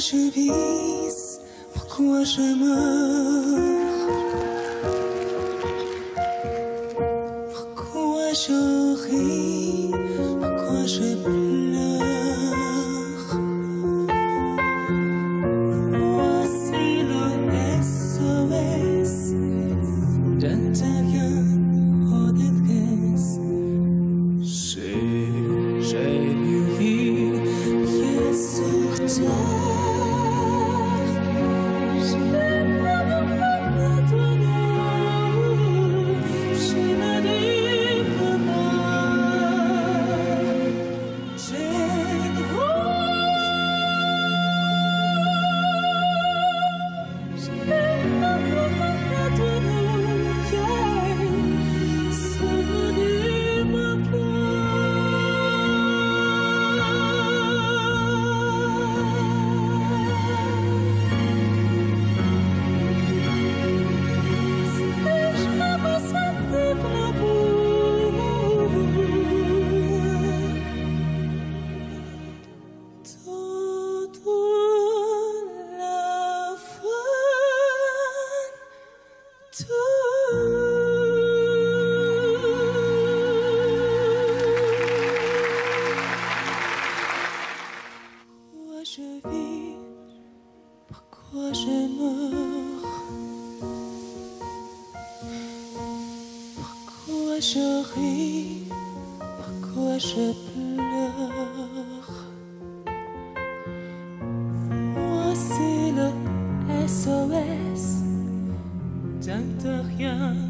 je vis, pourquoi je meurs? je meurs Pourquoi je ris? Pourquoi je pleure? Moi c'est le SOS j'en de rien.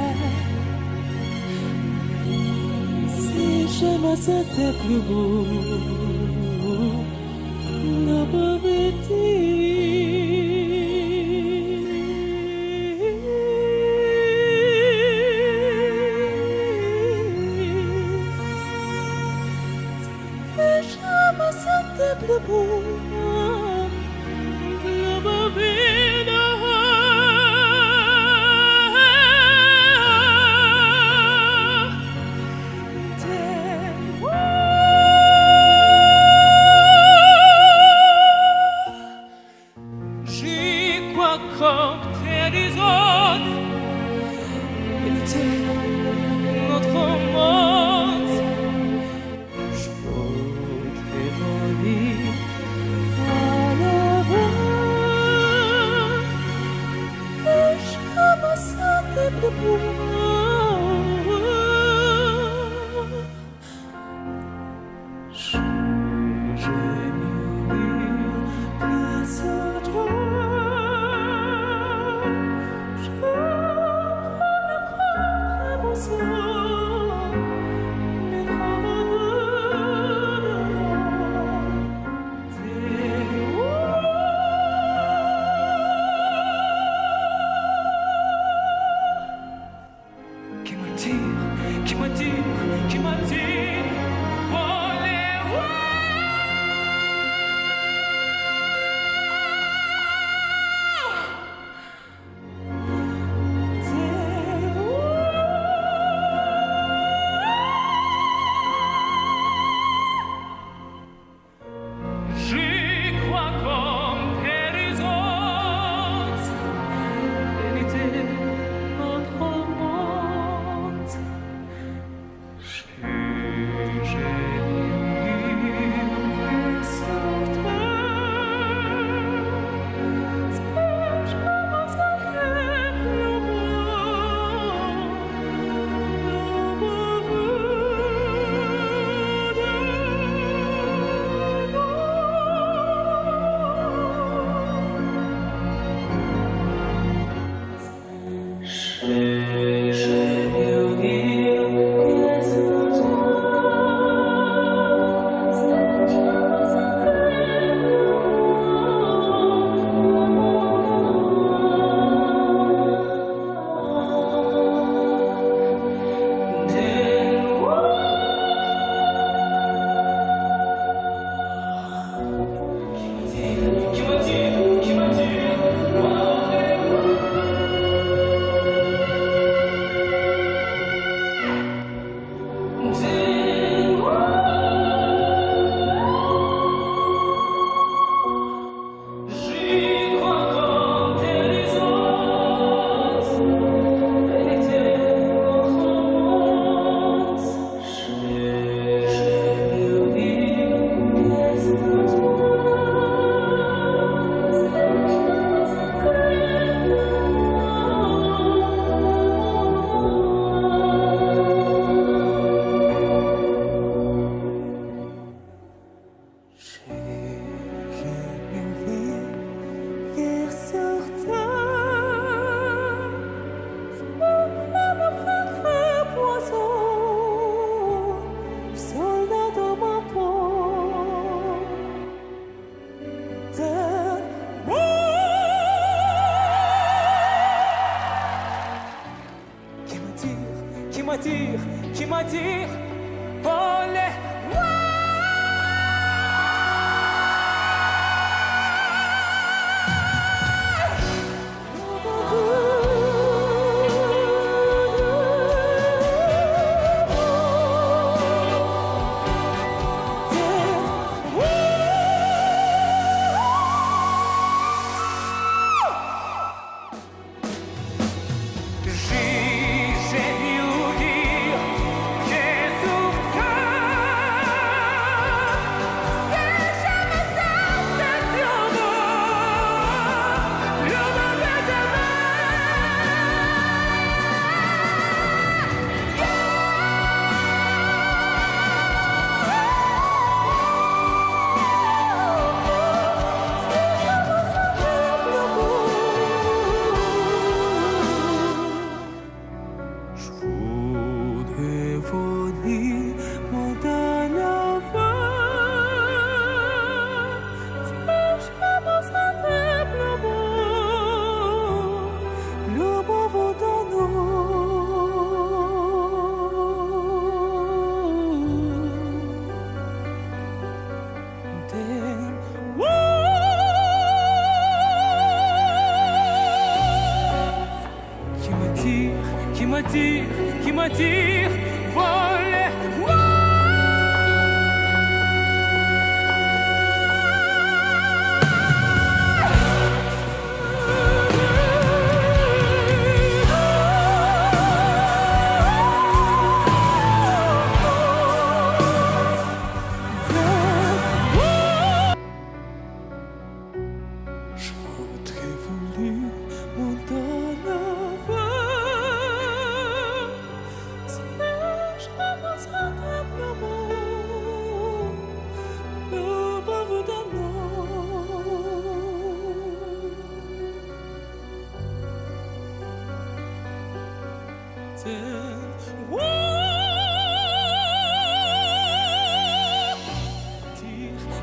серце так любов набавити. Жама за тебе m'attire, qui m'attire, qui m'attire. Qui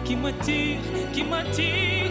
Qui m'attire, qui m'attire